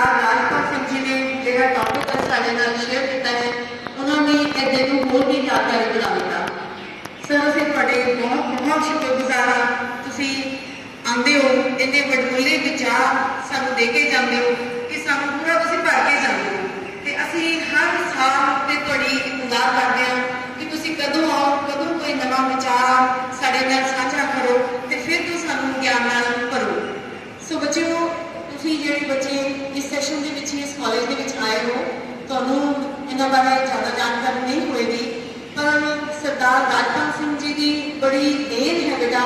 ਸਰਦਾਰ ਰਾਜਪਾਲ ਸਿੰਘ ਜੀ ਨੇ ਜਿਹੜਾ ਟੌਪਿਕ ਅੱਜ ਸਾਡੇ ਨਾਲ ਸ਼ੇਅਰ ਕੀਤਾ ਹੈ, ਉਹਨਾਂ ਨੇ ਇਹਦੇ ਨੂੰ ਹੋਰ ਵੀ ਜਾਣਕਾਰੀ ਬਣਾ ਦਿੱਤਾ। ਸਰ ਅਸੀਂ ਤੁਹਾਡੇ ਬਹੁਤ ਬਹੁਤ ਸ਼ੁਕਰਗੁਜ਼ਾਰ ਹਾਂ। ਤੁਸੀਂ ਆਉਂਦੇ ਹੋ, ਇੰਨੇ ਵੱਡਮੁੱਲੇ ਵਿਚਾਰ ਸਾਨੂੰ ਦੇ ਕੇ ਜਾਂਦੇ ਹੋ ਕਿ ਸਾਨੂੰ ਪੂਰਾ ਤੁਸੀਂ ਭਰ ਕੇ ਜਾਂਦੇ ਹੋ। ਤੇ ਅਸੀਂ ਹਰ ਸਾਲ ਤੇ ਤੁਹਾਡੀ ਇੰਤਜ਼ਾਰ ਕਰਦੇ ਹਾਂ ਕਿ ਤੁਸੀਂ ਕਦੋਂ ਆਓ, ਕਦੋਂ ਕੋਈ ਨਵਾਂ ਵਿਚਾਰ ਸਾਡੇ ਨਾਲ ਸਾਂਝਾ ਕਰੋ ਤੇ ਫਿਰ ਤੋਂ ਸਾਨੂੰ ਗਿਆਨ ਨਾਲ ਭਰੋ। ਸੋ ਬੱਚਿਓ, ਤੁਸੀਂ ਜਿਹੜੇ ਬੱਚੇ ਇਸ ਸੈਸ਼ਨ ਦੇ ਵਿੱਚ ਇਸ ਕਾਲਜ ਦੇ ਵਿੱਚ ਆਏ ਹੋ। ਤੁਹਾਨੂੰ ਇਹਨਾਂ ਬਾਰੇ ਜ਼ਿਆਦਾ ਜਾਣਕਾਰੀ ਨਹੀਂ ਹੋਏਗੀ। ਪਰ ਸਰਦਾਰ ਰਾਜਪਾਲ ਸਿੰਘ ਜੀ ਦੀ ਬੜੀ ਦੇਣ ਹੈ ਬੇਟਾ।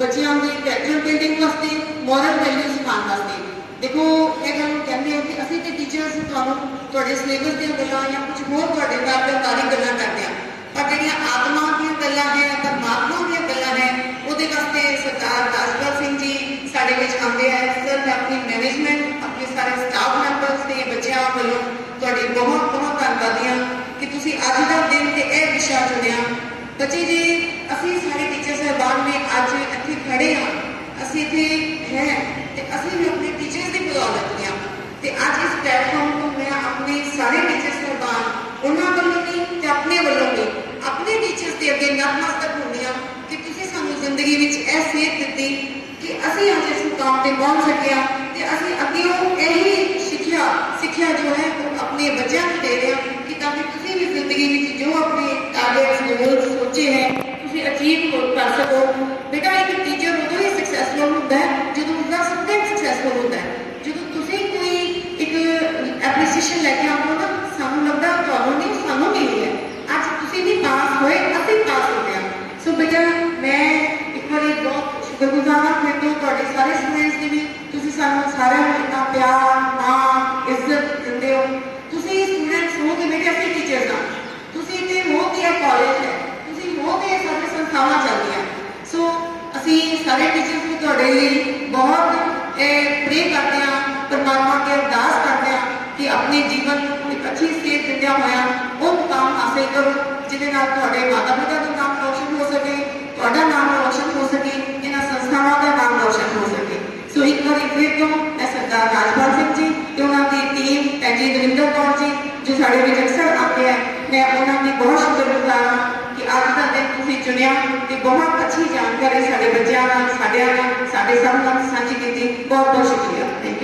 ਬੱਚਿਆਂ ਦੀ ਕੈਰੈਕਟਰ ਬਿਲਡਿੰਗ ਵਾਸਤੇ ਮੋਰਲ ਵੈਲਿਊ ਸਿਖਾਉਣ ਵਾਸਤੇ। ਦੇਖੋ, ਇਹ ਗੱਲ ਕਹਿੰਦੇ ਹੋ ਕਿ ਅਸੀਂ ਤੇ ਟੀਚਰਸ ਤੁਹਾਨੂੰ ਤੁਹਾਡੇ ਸਿਲੇਬਸ ਦੀਆਂ ਗੱਲਾਂ ਜਾਂ ਕੁਝ ਹੋਰ ਤੁਹਾਡੇ ਕਾਰਜਕਾਰੀ ਗੱਲਾਂ ਕਰਦੇ ਆ। ਪਰ ਜਿਹੜੀਆਂ ਆਤਮਾ ਦੀਆਂ ਗੱਲਾਂ ਹੈ, ਪਰਮਾਤਮਾ ਦੀਆਂ ਗੱਲਾਂ ਹੈ, ਉਹਦੇ ਵਾਸਤੇ ਸਰਦਾਰ ਰਾਜਪਾਲ ਸਿੰਘ ਜੀ ਸਾਡੇ ਵਿੱਚ ਆਉਂਦੇ ਆ। ਸਰ ਮੈਂ ਆਪਣੀ ਮੈਨੇਜਮੈਂਟ ਆਪਣੇ ਸਾਰੇ ਸਟਾਫ ਮੈਂਬਰਸ ਤੇ ਤੁਹਾਡੀ ਬਹੁਤ ਬਹੁਤ ਧੰਨਵਾਦੀ ਕਿ ਤੁਸੀਂ ਅੱਜ ਦਾ ਦਿਨ ਤੇ ਇਹ ਵਿਸ਼ਾ ਚੁਣਿਆ। ਬੱਚੇ ਜੀ, ਅਸੀਂ ਸਾਰੇ ਟੀਚਰ ਸਾਹਿਬਾਨ ਨੇ ਅੱਜ ਇੱਥੇ ਖੜੇ ਹਾਂ। ਅਸੀਂ ਇੱਥੇ ਹੈ ਤੇ ਅਸੀਂ ਵੀ ਆਪਣੇ ਟੀਚਰਸ ਦੀ ਬਦੌਲਤ ਹਾਂ। ਤੇ ਅੱਜ ਇਸ ਪਲੇਟਫਾਰਮ ਤੋਂ ਮੈਂ ਆਪਣੇ ਸਾਰੇ ਟੀਚਰ ਸਾਹਿਬਾਨ, ਉਹਨਾਂ ਵੱਲੋਂ ਵੀ ਤੇ ਆਪਣੇ ਵੱਲੋਂ ਵੀ ਆਪਣੇ ਟੀਚਰਸ ਦੇ ਅੱਗੇ ਨਤਮਸਤਕ ਹੁੰਦੀ ਹਾਂ ਕਿ ਤੁਸੀਂ ਸਾਨੂੰ ਜ਼ਿੰਦਗੀ ਵਿੱਚ ਇਹ ਸੇਧ ਦਿੱਤੀ ਕਿ ਅਸੀਂ ਅੱਜ ਇਸ ਮੁਕਾਮ ਤੇ ਪਹੁੰਚ ਸਕਿਆ ਤੇ ਅਸੀਂ ਅੱਗੇ ਉਹ ਇਹੀ ਸਿੱਖਿਆ ਸਿੱਖਿਆ ਜੋ ਹੈ ਉਹ ਆਪਣੇ ਬੱਚਿਆਂ ਨੂੰ ਦੇ ਰਹੇ ਹਾਂ ਕਿ ਤਾਂ ਕਿ ਤੁਸੀਂ ਵੀ ਜ਼ਿੰਦਗੀ ਵਿੱਚ ਜੋ ਆਪਣੇ ਟਾਰਗੇਟਸ ਗੋਲਸ ਸੋਚੇ ਹੈ ਤੁਸੀਂ ਅਚੀਵ ਕਰ ਸਕੋ ਬੇਟਾ ਇੱਕ ਟੀਚਰ ਉਦੋਂ ਹੀ ਸਕਸੈਸਫੁਲ ਹੁੰਦਾ ਹੈ ਜਦੋਂ ਉਸਦਾ ਸਬਜੈਕਟ ਸਕਸੈਸਫੁਲ ਹੁੰਦਾ ਹੈ ਜਦੋਂ ਤੁਸੀਂ ਕੋਈ ਇੱਕ ਐਪਰੀਸੀਏਸ਼ਨ ਲੈ ਕੇ ਆਉਂਦੇ ਹੋ ਨਾ ਸਾਨੂੰ ਲੱਗਦਾ ਤੁਹਾਨੂੰ ਨਹੀਂ ਸਾਨੂੰ ਮਿਲੀ ਹੈ ਅੱਜ ਤੁਸੀਂ ਨਹੀਂ ਪਾਸ ਹੋਏ ਅਸੀਂ ਪਾਸ ਹੋ ਗਏ ਸੋ ਬੇਟਾ ਮੈਂ ਇੱਕ ਵਾਰੀ ਬਹੁਤ ਸ਼ੁਕਰਗੁਜ਼ਾਰ ਹਾਂ ਫਿਰ ਤੋਂ ਤੁਹਾਡੇ ਸਾਰੇ ਸਟੂਡੈਂਟਸ ਦੀ ਵੀ ਤੁਸੀਂ ਸਾਨੂੰ ਸਾਰਿਆਂ ਨੂੰ ਇੰਨਾ ਪਿਆਰ ਮਾਣ ਇੱਜ਼ਤ ਦਿੰਦੇ ਹੋ ਤੁਸੀਂ ਸਟੂਡੈਂਟਸ ਹੋ ਕੇ ਬੇਟੇ ਅਸੀਂ ਟੀਚਰਸ ਹਾਂ ਤੁਸੀਂ ਇੱਥੇ ਹੋ ਕੇ ਇਹ ਕਾਲਜ ਹੈ ਤੁਸੀਂ ਹੋ ਕੇ ਸਾਡੇ ਸੰਸਥਾਵਾਂ ਚੱਲਦੀਆਂ ਸੋ ਅਸੀਂ ਸਾਰੇ ਟੀਚਰਸ ਨੂੰ ਤੁਹਾਡੇ ਲਈ ਬਹੁਤ ਇਹ ਪ੍ਰੇ ਕਰਦੇ ਹਾਂ ਪਰਮਾਤਮਾ ਅੱਗੇ ਅਰਦਾਸ ਕਰਦੇ ਹਾਂ ਕਿ ਆਪਣੇ ਜੀਵਨ ਨੂੰ ਇੱਕ ਅੱਛੀ ਸੇਧ ਦਿੰਦਿਆਂ ਹੋਇਆਂ ਉਹ ਮੁਕਾਮ ਹਾਸਲ ਕਰੋ ਜਿਹਦੇ ਨਾਲ ਤੁਹਾਡੇ ਮਾਤਾ ਪਿਤਾ ਦਾ ਨਾਮ ਰੋਸ਼ਨ ਹੋ ਸਕੇ, ਤੁਹਾਡਾ ਨਾਮ ਰੋਸ਼ਨ ਹੋ ਸਕੇ, ਇਹਨਾਂ ਸੰਸਥਾਵਾਂ ਦਾ ਨਾਮ ਰੋਸ਼ਨ ਹੋ ਸਕੇ। ਸੋ ਇੱਕ ਵਾਰੀ ਫਿਰ ਤੋਂ ਮੈਂ ਸਰਦਾਰ ਰਾਜਪਾਲ ਸਿੰਘ ਜੀ ਤੇ ਉਹਨਾਂ ਦੀ ਟੀਮ ਪੈਂਜੀ ਦਵਿੰਦਰ ਕੌਰ ਜੀ, ਜੋ ਸਾਡੇ ਵਿੱਚ ਅਕਸਰ ਆਉਂਦੇ ਆ ਮੈਂ ਉਹਨਾਂ ਦੀ ਬਹੁਤ ਸ਼ੁਕਰਗੁਜ਼ਾਰ ਹਾਂ ਕਿ ਅੱਜ ਦਾ ਦਿਨ ਤੁਸੀਂ ਚੁਣਿਆ ਤੇ ਬਹੁਤ ਅੱਛੀ ਜਾਣਕਾਰੀ ਸਾਡੇ ਬੱਚਿਆਂ ਨਾਲ, ਸਾਡਿਆਂ ਨਾਲ, ਸਾਡੇ ਸਭ ਨਾਲ ਸਾਂਝੀ ਕੀਤੀ। ਬਹੁਤ ਬਹੁਤ ਸ਼ੁਕਰੀਆ।